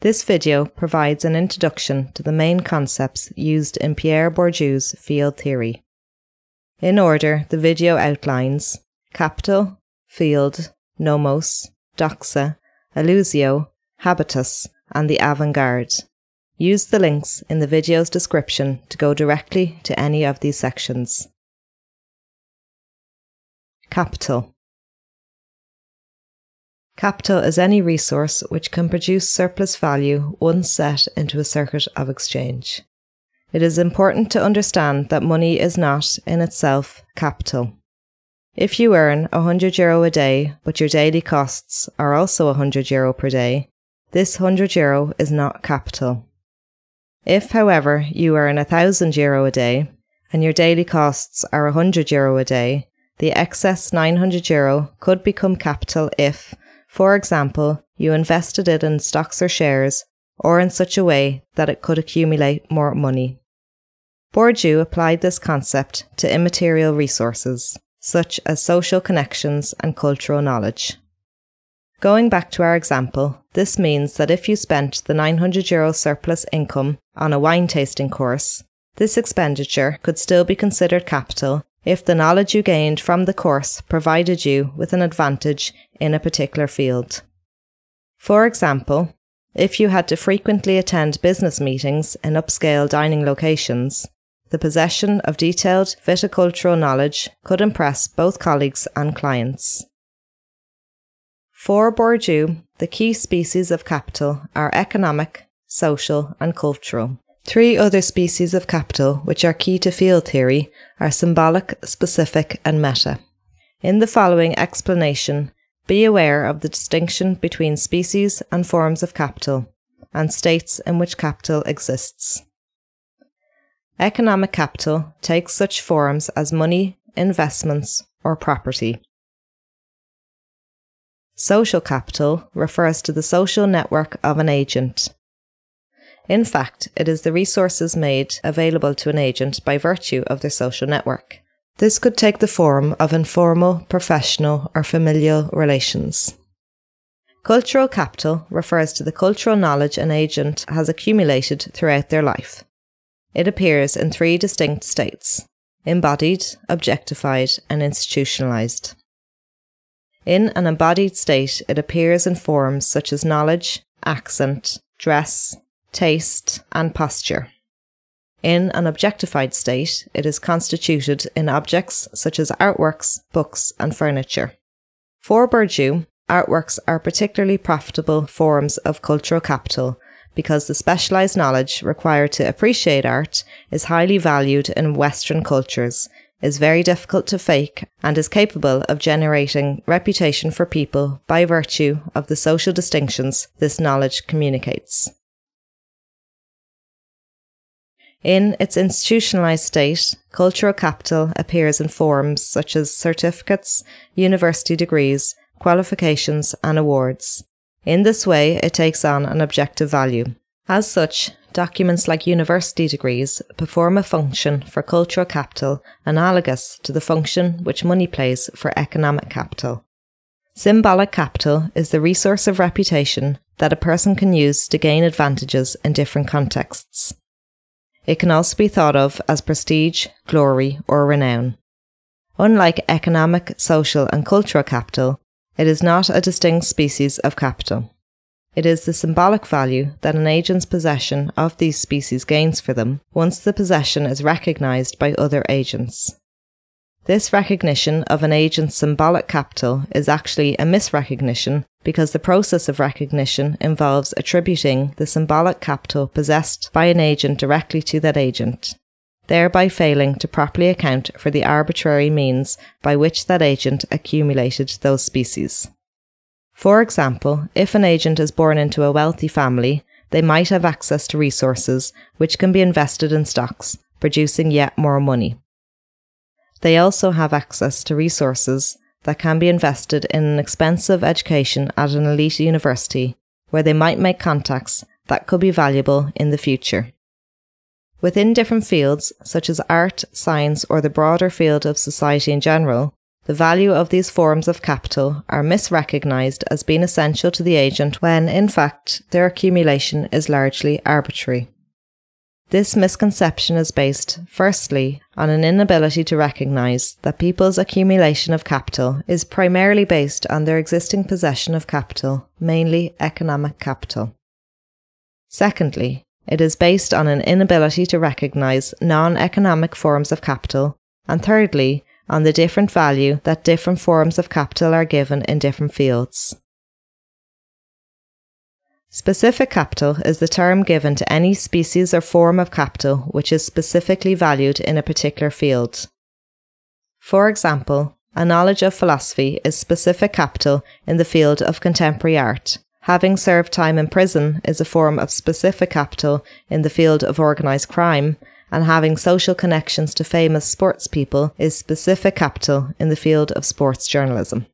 This video provides an introduction to the main concepts used in Pierre Bourdieu's field theory. In order, the video outlines capital, field, nomos, doxa, illusio, habitus, and the avant-garde. Use the links in the video's description to go directly to any of these sections. Capital Capital is any resource which can produce surplus value once set into a circuit of exchange. It is important to understand that money is not, in itself, capital. If you earn 100 euro a day, but your daily costs are also 100 euro per day, this 100 euro is not capital. If, however, you earn 1000 euro a day and your daily costs are 100 euro a day, the excess 900 euro could become capital if, for example, you invested it in stocks or shares or in such a way that it could accumulate more money. Bourdieu applied this concept to immaterial resources, such as social connections and cultural knowledge. Going back to our example, this means that if you spent the 900 euro surplus income on a wine tasting course, this expenditure could still be considered capital if the knowledge you gained from the course provided you with an advantage in a particular field. For example, if you had to frequently attend business meetings in upscale dining locations, the possession of detailed viticultural knowledge could impress both colleagues and clients. For Bourdieu, the key species of capital are economic, social, and cultural. Three other species of capital, which are key to field theory, are symbolic, specific, and meta. In the following explanation, be aware of the distinction between species and forms of capital, and states in which capital exists. Economic capital takes such forms as money, investments, or property. Social capital refers to the social network of an agent. In fact, it is the resources made available to an agent by virtue of their social network. This could take the form of informal, professional, or familial relations. Cultural capital refers to the cultural knowledge an agent has accumulated throughout their life. It appears in three distinct states embodied, objectified, and institutionalized. In an embodied state, it appears in forms such as knowledge, accent, dress, taste, and posture. In an objectified state, it is constituted in objects such as artworks, books, and furniture. For Bourdieu, artworks are particularly profitable forms of cultural capital because the specialized knowledge required to appreciate art is highly valued in Western cultures is very difficult to fake and is capable of generating reputation for people by virtue of the social distinctions this knowledge communicates. In its institutionalized state, cultural capital appears in forms such as certificates, university degrees, qualifications, and awards. In this way, it takes on an objective value. As such, documents like university degrees perform a function for cultural capital analogous to the function which money plays for economic capital. Symbolic capital is the resource of reputation that a person can use to gain advantages in different contexts. It can also be thought of as prestige, glory, or renown. Unlike economic, social, and cultural capital, it is not a distinct species of capital. It is the symbolic value that an agent's possession of these species gains for them once the possession is recognized by other agents. This recognition of an agent's symbolic capital is actually a misrecognition because the process of recognition involves attributing the symbolic capital possessed by an agent directly to that agent, thereby failing to properly account for the arbitrary means by which that agent accumulated those species. For example, if an agent is born into a wealthy family, they might have access to resources which can be invested in stocks, producing yet more money. They also have access to resources that can be invested in an expensive education at an elite university, where they might make contacts that could be valuable in the future. Within different fields, such as art, science, or the broader field of society in general, the value of these forms of capital are misrecognized as being essential to the agent when, in fact, their accumulation is largely arbitrary. This misconception is based, firstly, on an inability to recognize that people's accumulation of capital is primarily based on their existing possession of capital, mainly economic capital. Secondly, it is based on an inability to recognize non economic forms of capital. And thirdly, on the different value that different forms of capital are given in different fields. Specific capital is the term given to any species or form of capital which is specifically valued in a particular field. For example, a knowledge of philosophy is specific capital in the field of contemporary art. Having served time in prison is a form of specific capital in the field of organised crime, and having social connections to famous sports people is specific capital in the field of sports journalism.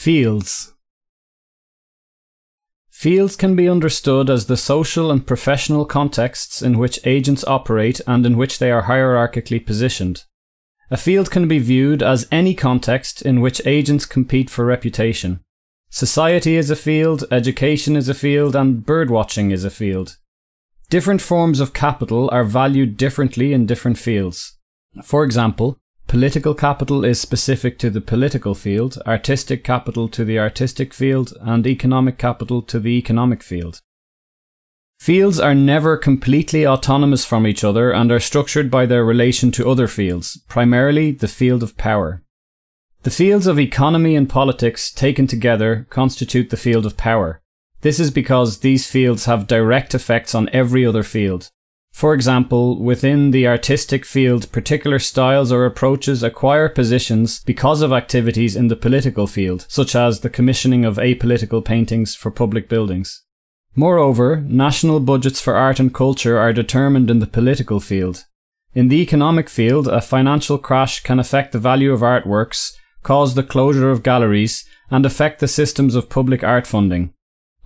Fields Fields can be understood as the social and professional contexts in which agents operate and in which they are hierarchically positioned. A field can be viewed as any context in which agents compete for reputation. Society is a field, education is a field, and birdwatching is a field. Different forms of capital are valued differently in different fields. For example, Political capital is specific to the political field, artistic capital to the artistic field, and economic capital to the economic field. Fields are never completely autonomous from each other and are structured by their relation to other fields, primarily the field of power. The fields of economy and politics taken together constitute the field of power. This is because these fields have direct effects on every other field. For example, within the artistic field, particular styles or approaches acquire positions because of activities in the political field, such as the commissioning of apolitical paintings for public buildings. Moreover, national budgets for art and culture are determined in the political field. In the economic field, a financial crash can affect the value of artworks, cause the closure of galleries, and affect the systems of public art funding.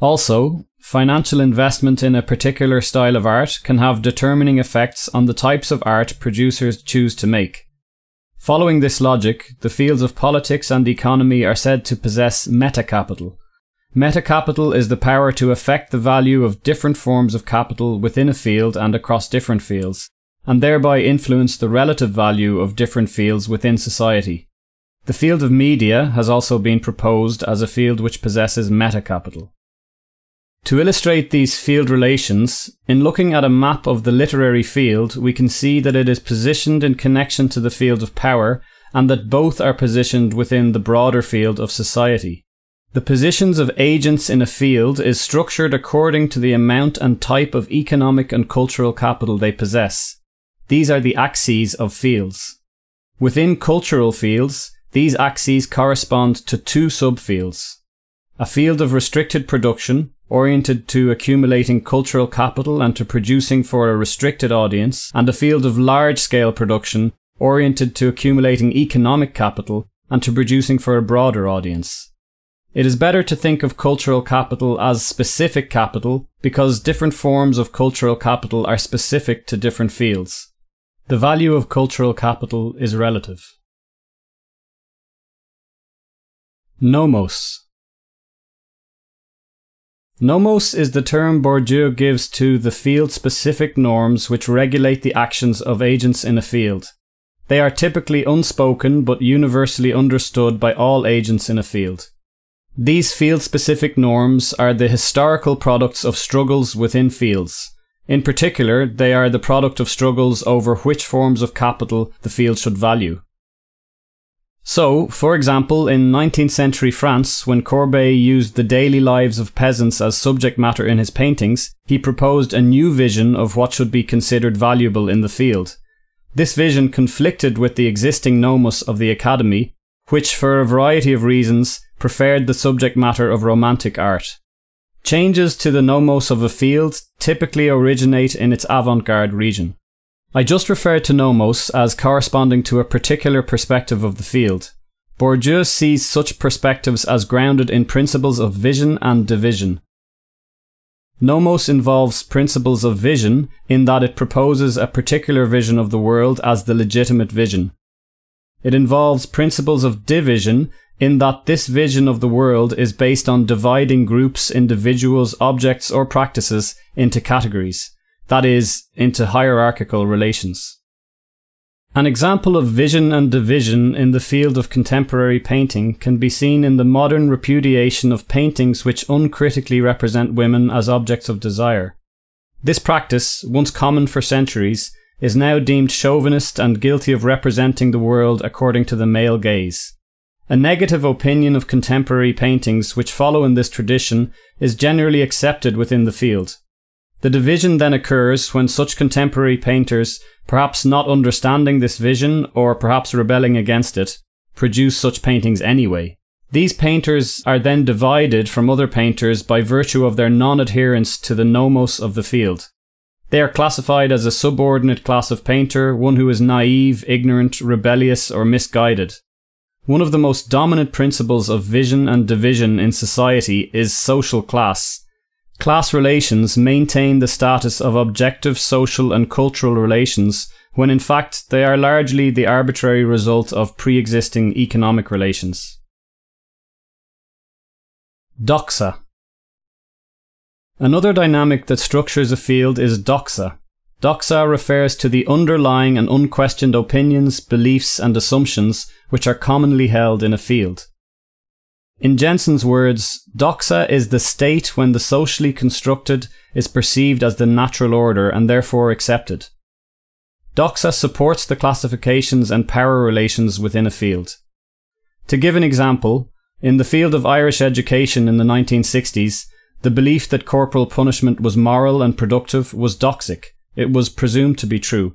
Also, financial investment in a particular style of art can have determining effects on the types of art producers choose to make. Following this logic, the fields of politics and economy are said to possess meta-capital. Meta-capital is the power to affect the value of different forms of capital within a field and across different fields, and thereby influence the relative value of different fields within society. The field of media has also been proposed as a field which possesses meta-capital. To illustrate these field relations, in looking at a map of the literary field, we can see that it is positioned in connection to the field of power and that both are positioned within the broader field of society. The positions of agents in a field is structured according to the amount and type of economic and cultural capital they possess. These are the axes of fields. Within cultural fields, these axes correspond to two subfields. A field of restricted production, oriented to accumulating cultural capital and to producing for a restricted audience, and a field of large scale production oriented to accumulating economic capital and to producing for a broader audience. It is better to think of cultural capital as specific capital because different forms of cultural capital are specific to different fields. The value of cultural capital is relative. Nomos Nomos is the term Bourdieu gives to the field-specific norms which regulate the actions of agents in a field. They are typically unspoken but universally understood by all agents in a field. These field-specific norms are the historical products of struggles within fields. In particular, they are the product of struggles over which forms of capital the field should value. So, for example, in 19th century France, when Courbet used the daily lives of peasants as subject matter in his paintings, he proposed a new vision of what should be considered valuable in the field. This vision conflicted with the existing nomos of the Academy, which, for a variety of reasons, preferred the subject matter of romantic art. Changes to the nomos of a field typically originate in its avant garde region. I just referred to nomos as corresponding to a particular perspective of the field. Bourdieu sees such perspectives as grounded in principles of vision and division. Nomos involves principles of vision in that it proposes a particular vision of the world as the legitimate vision. It involves principles of division in that this vision of the world is based on dividing groups, individuals, objects, or practices into categories, that is, into hierarchical relations. An example of vision and division in the field of contemporary painting can be seen in the modern repudiation of paintings which uncritically represent women as objects of desire. This practice, once common for centuries, is now deemed chauvinist and guilty of representing the world according to the male gaze. A negative opinion of contemporary paintings which follow in this tradition is generally accepted within the field. The division then occurs when such contemporary painters, perhaps not understanding this vision or perhaps rebelling against it, produce such paintings anyway. These painters are then divided from other painters by virtue of their non adherence to the nomos of the field. They are classified as a subordinate class of painter, one who is naive, ignorant, rebellious, or misguided. One of the most dominant principles of vision and division in society is social class, Class relations maintain the status of objective social and cultural relations when in fact they are largely the arbitrary result of pre-existing economic relations. Doxa Another dynamic that structures a field is doxa. Doxa refers to the underlying and unquestioned opinions, beliefs, and assumptions which are commonly held in a field. In Jensen's words, doxa is the state when the socially constructed is perceived as the natural order and therefore accepted. Doxa supports the classifications and power relations within a field. To give an example, in the field of Irish education in the 1960s, the belief that corporal punishment was moral and productive was doxic. It was presumed to be true.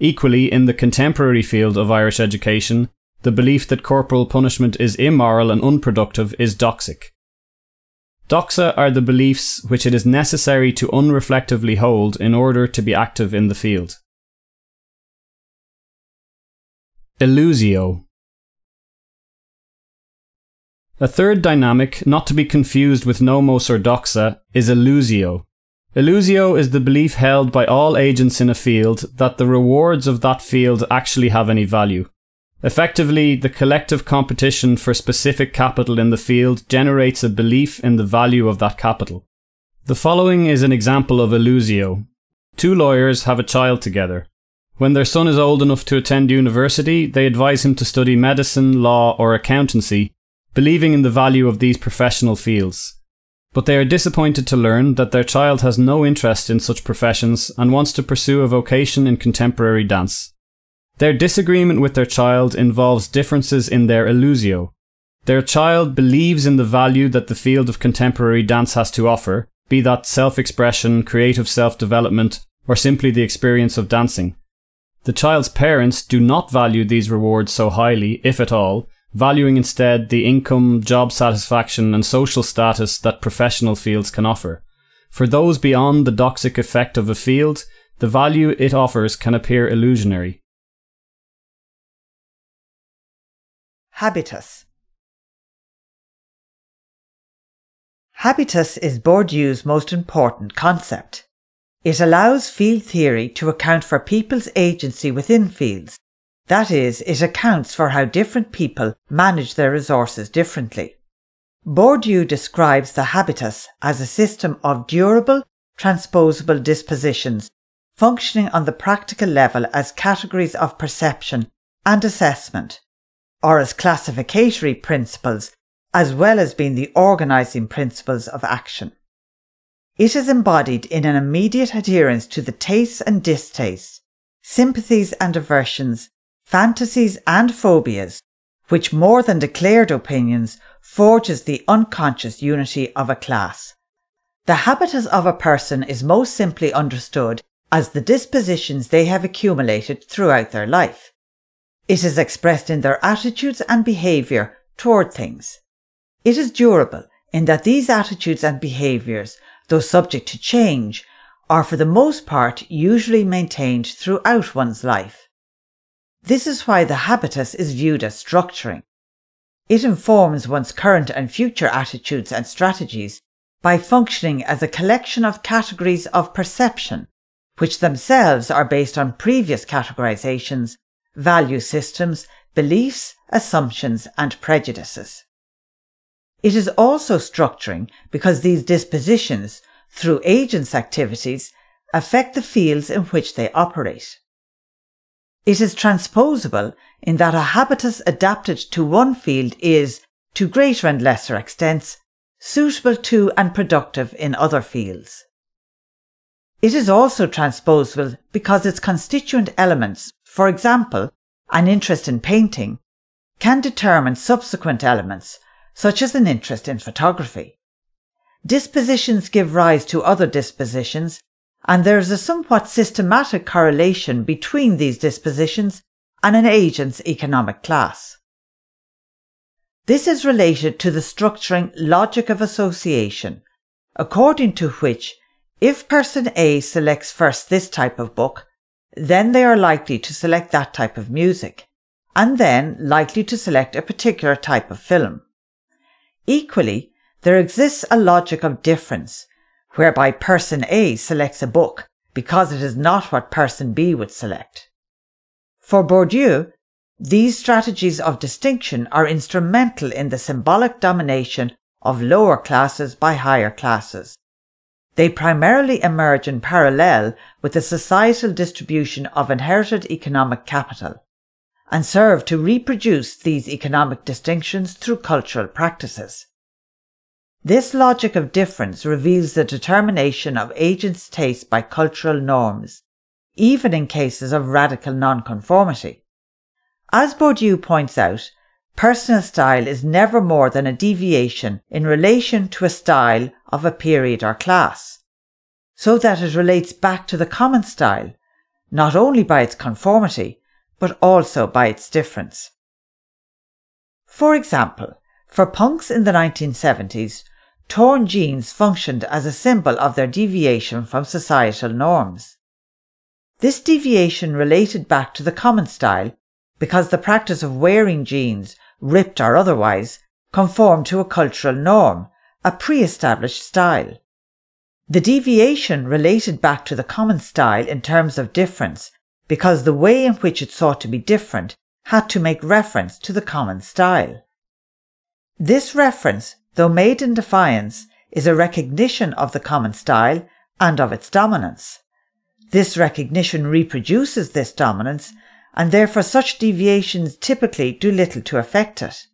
Equally, in the contemporary field of Irish education, the belief that corporal punishment is immoral and unproductive is doxic. Doxa are the beliefs which it is necessary to unreflectively hold in order to be active in the field. Illusio A third dynamic, not to be confused with nomos or doxa, is illusio. Illusio is the belief held by all agents in a field that the rewards of that field actually have any value. Effectively, the collective competition for specific capital in the field generates a belief in the value of that capital. The following is an example of illusio. Two lawyers have a child together. When their son is old enough to attend university, they advise him to study medicine, law, or accountancy, believing in the value of these professional fields. But they are disappointed to learn that their child has no interest in such professions and wants to pursue a vocation in contemporary dance. Their disagreement with their child involves differences in their illusio. Their child believes in the value that the field of contemporary dance has to offer, be that self expression, creative self development, or simply the experience of dancing. The child's parents do not value these rewards so highly, if at all, valuing instead the income, job satisfaction, and social status that professional fields can offer. For those beyond the doxic effect of a field, the value it offers can appear illusionary. Habitus Habitus is Bourdieu's most important concept. It allows field theory to account for people's agency within fields. That is, it accounts for how different people manage their resources differently. Bourdieu describes the habitus as a system of durable, transposable dispositions functioning on the practical level as categories of perception and assessment or as classificatory principles, as well as being the organising principles of action. It is embodied in an immediate adherence to the tastes and distastes, sympathies and aversions, fantasies and phobias, which more than declared opinions forges the unconscious unity of a class. The habitus of a person is most simply understood as the dispositions they have accumulated throughout their life. It is expressed in their attitudes and behaviour toward things. It is durable in that these attitudes and behaviours, though subject to change, are for the most part usually maintained throughout one's life. This is why the habitus is viewed as structuring. It informs one's current and future attitudes and strategies by functioning as a collection of categories of perception, which themselves are based on previous categorizations, value systems, beliefs, assumptions, and prejudices. It is also structuring because these dispositions, through agents' activities, affect the fields in which they operate. It is transposable in that a habitus adapted to one field is, to greater and lesser extents, suitable to and productive in other fields. It is also transposable because its constituent elements, for example, an interest in painting, can determine subsequent elements, such as an interest in photography. Dispositions give rise to other dispositions, and there is a somewhat systematic correlation between these dispositions and an agent's economic class. This is related to the structuring logic of association, according to which if person A selects first this type of book, then they are likely to select that type of music, and then likely to select a particular type of film. Equally, there exists a logic of difference, whereby person A selects a book because it is not what person B would select. For Bourdieu, these strategies of distinction are instrumental in the symbolic domination of lower classes by higher classes. They primarily emerge in parallel with the societal distribution of inherited economic capital and serve to reproduce these economic distinctions through cultural practices. This logic of difference reveals the determination of agents' taste by cultural norms, even in cases of radical nonconformity. As Bourdieu points out, personal style is never more than a deviation in relation to a style of a period or class, so that it relates back to the common style, not only by its conformity, but also by its difference. For example, for punks in the 1970s, torn jeans functioned as a symbol of their deviation from societal norms. This deviation related back to the common style because the practice of wearing jeans, ripped or otherwise, conformed to a cultural norm, a pre-established style. The deviation related back to the common style in terms of difference because the way in which it sought to be different had to make reference to the common style. This reference, though made in defiance, is a recognition of the common style and of its dominance. This recognition reproduces this dominance and therefore such deviations typically do little to affect it.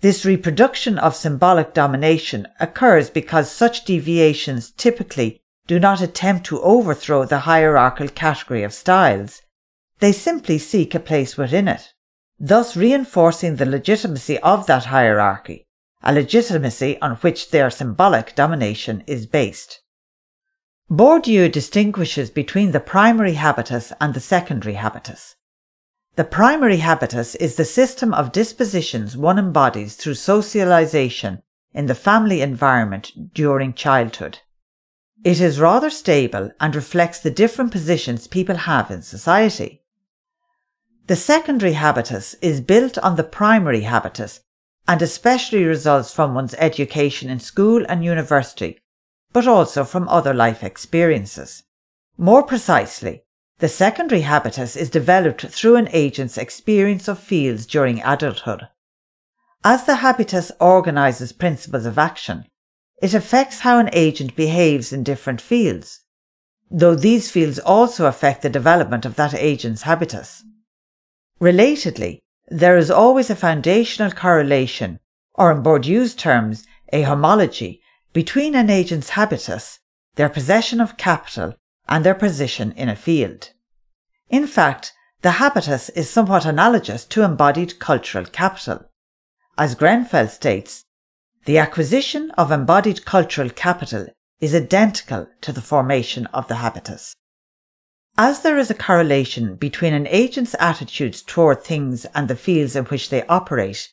This reproduction of symbolic domination occurs because such deviations typically do not attempt to overthrow the hierarchical category of styles. They simply seek a place within it, thus reinforcing the legitimacy of that hierarchy, a legitimacy on which their symbolic domination is based. Bourdieu distinguishes between the primary habitus and the secondary habitus. The primary habitus is the system of dispositions one embodies through socialization in the family environment during childhood. It is rather stable and reflects the different positions people have in society. The secondary habitus is built on the primary habitus and especially results from one's education in school and university, but also from other life experiences. More precisely, the secondary habitus is developed through an agent's experience of fields during adulthood. As the habitus organizes principles of action, it affects how an agent behaves in different fields, though these fields also affect the development of that agent's habitus. Relatedly, there is always a foundational correlation, or in Bourdieu's terms, a homology, between an agent's habitus, their possession of capital, and their position in a field. In fact, the habitus is somewhat analogous to embodied cultural capital. As Grenfell states, the acquisition of embodied cultural capital is identical to the formation of the habitus. As there is a correlation between an agent's attitudes toward things and the fields in which they operate,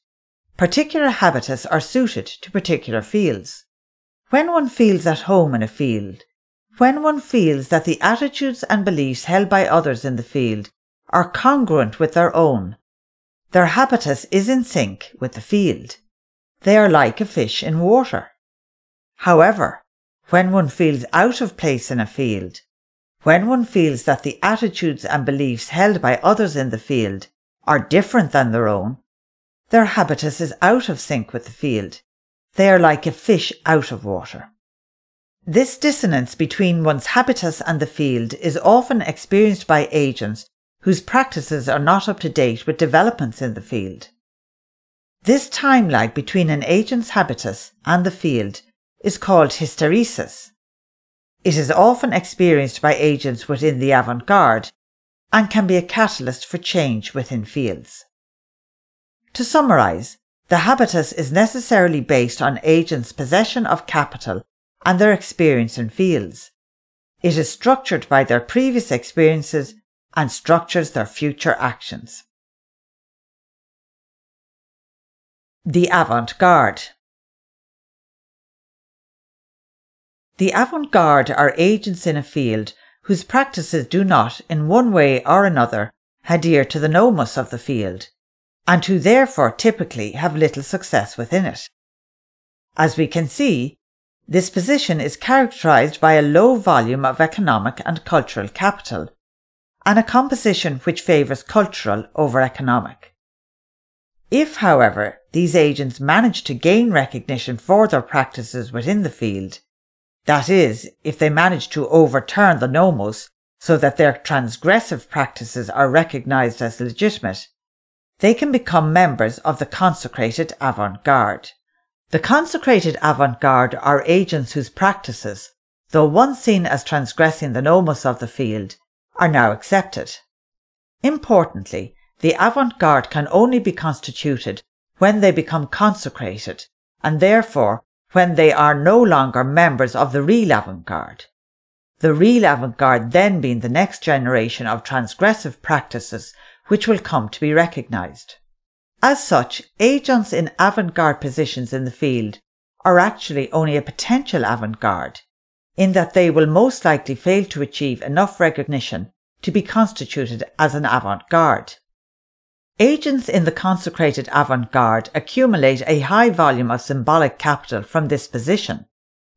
particular habitus are suited to particular fields. When one feels at home in a field, when one feels that the attitudes and beliefs held by others in the field are congruent with their own, their habitus is in sync with the field. They are like a fish in water. However, when one feels out of place in a field, when one feels that the attitudes and beliefs held by others in the field are different than their own, their habitus is out of sync with the field. They are like a fish out of water. This dissonance between one's habitus and the field is often experienced by agents whose practices are not up to date with developments in the field. This time lag between an agent's habitus and the field is called hysteresis. It is often experienced by agents within the avant garde and can be a catalyst for change within fields. To summarise, the habitus is necessarily based on agents' possession of capital and their experience in fields. It is structured by their previous experiences and structures their future actions. The avant garde. The avant garde are agents in a field whose practices do not, in one way or another, adhere to the nomos of the field, and who therefore typically have little success within it. As we can see, this position is characterized by a low volume of economic and cultural capital, and a composition which favours cultural over economic. If, however, these agents manage to gain recognition for their practices within the field, that is, if they manage to overturn the nomos so that their transgressive practices are recognized as legitimate, they can become members of the consecrated avant-garde. The consecrated avant-garde are agents whose practices, though once seen as transgressing the nomos of the field, are now accepted. Importantly, the avant-garde can only be constituted when they become consecrated, and therefore when they are no longer members of the real avant-garde. The real avant-garde then being the next generation of transgressive practices which will come to be recognised. As such, agents in avant-garde positions in the field are actually only a potential avant-garde, in that they will most likely fail to achieve enough recognition to be constituted as an avant-garde. Agents in the consecrated avant-garde accumulate a high volume of symbolic capital from this position,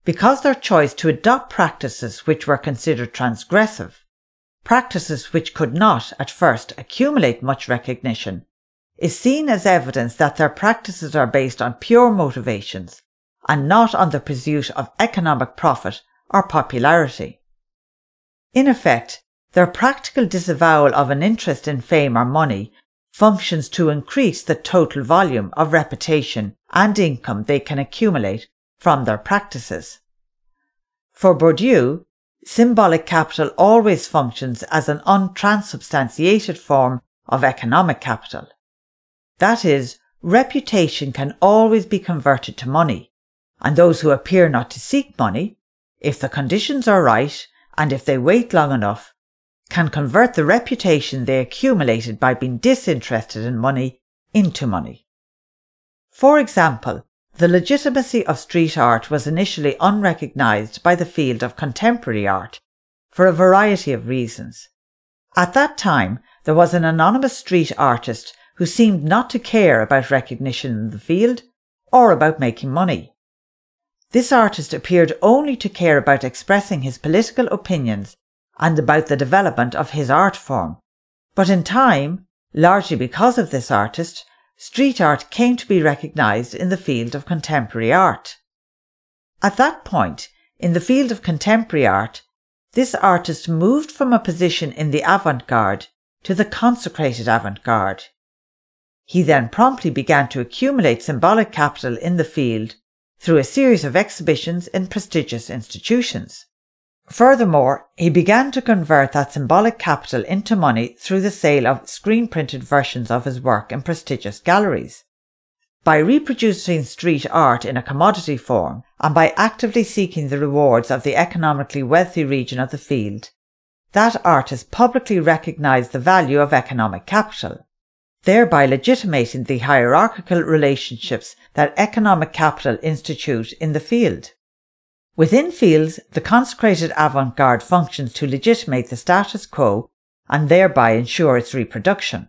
because their choice to adopt practices which were considered transgressive, practices which could not at first accumulate much recognition, is seen as evidence that their practices are based on pure motivations and not on the pursuit of economic profit or popularity. In effect, their practical disavowal of an interest in fame or money functions to increase the total volume of reputation and income they can accumulate from their practices. For Bourdieu, symbolic capital always functions as an untransubstantiated form of economic capital. That is, reputation can always be converted to money, and those who appear not to seek money, if the conditions are right and if they wait long enough, can convert the reputation they accumulated by being disinterested in money into money. For example, the legitimacy of street art was initially unrecognised by the field of contemporary art for a variety of reasons. At that time, there was an anonymous street artist who seemed not to care about recognition in the field or about making money. This artist appeared only to care about expressing his political opinions and about the development of his art form. But in time, largely because of this artist, street art came to be recognised in the field of contemporary art. At that point, in the field of contemporary art, this artist moved from a position in the avant-garde to the consecrated avant-garde. He then promptly began to accumulate symbolic capital in the field through a series of exhibitions in prestigious institutions. Furthermore, he began to convert that symbolic capital into money through the sale of screen printed versions of his work in prestigious galleries. By reproducing street art in a commodity form and by actively seeking the rewards of the economically wealthy region of the field, that artist publicly recognized the value of economic capital, thereby legitimating the hierarchical relationships that economic capital institute in the field. Within fields, the consecrated avant-garde functions to legitimate the status quo and thereby ensure its reproduction.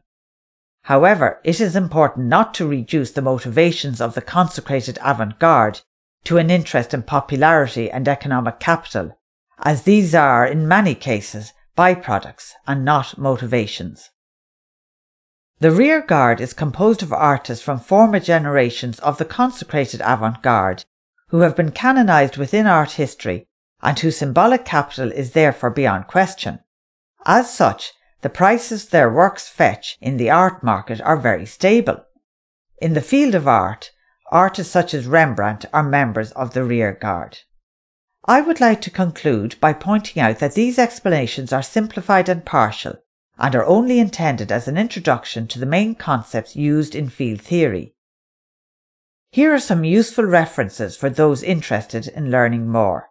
However, it is important not to reduce the motivations of the consecrated avant-garde to an interest in popularity and economic capital, as these are in many cases byproducts and not motivations. The rear guard is composed of artists from former generations of the consecrated avant garde who have been canonized within art history and whose symbolic capital is therefore beyond question. As such, the prices their works fetch in the art market are very stable. In the field of art, artists such as Rembrandt are members of the rear guard. I would like to conclude by pointing out that these explanations are simplified and partial and are only intended as an introduction to the main concepts used in field theory. Here are some useful references for those interested in learning more.